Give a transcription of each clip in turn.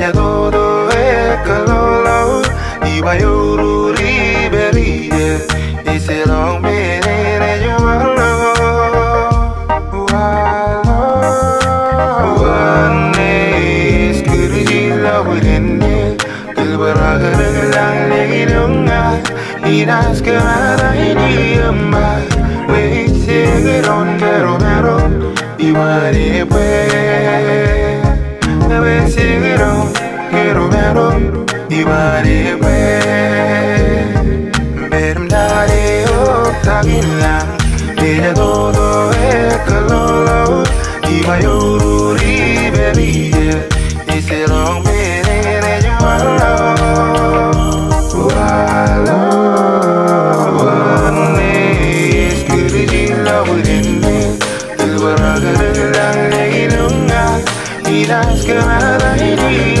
Ella todo es calor Iba yuru riberide Y se lo menene yo malo Wanes kerjila wudenne Kelberaga lang lagi dunga Inas kemana ini amba Wait segeron gero gero Iwane pe Nabe Iwane pe Berum dari oktagila Ella todo es calor Iba yuru riberide Y se lo menene yo malo Walo Wanes kerjila wudenne Kelberaga lang lagi dunga Inas kemana ini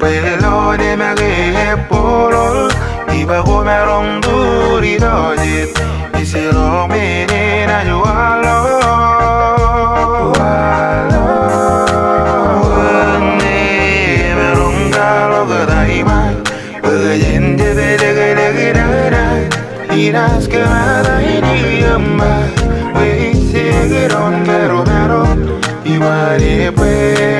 Pelo de mage polo Iba come ronduri dojit Isi lo menina jualo Walo Wene merungalo kedaima Pegajen de bede gede gede gede Inas kemana ini amba Weise geron gero gero Iwane pe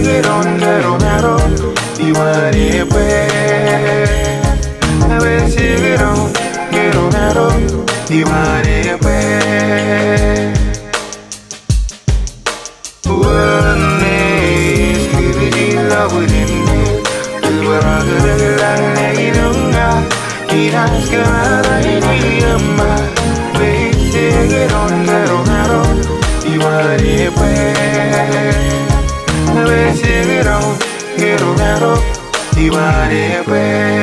geron gero gero Iwane pe Weise geron gero gero Iwane pe Wanes kerjila wudenne Kelberaga lang lagi dunga Inas kemana ini amba Weise geron gero gero Iwane pe Weise geron gero gero Iwane pe